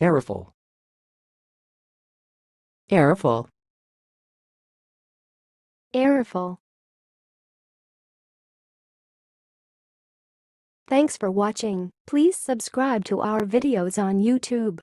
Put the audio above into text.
Airful. Airful. Airful. Thanks for watching. Please subscribe to our videos on YouTube.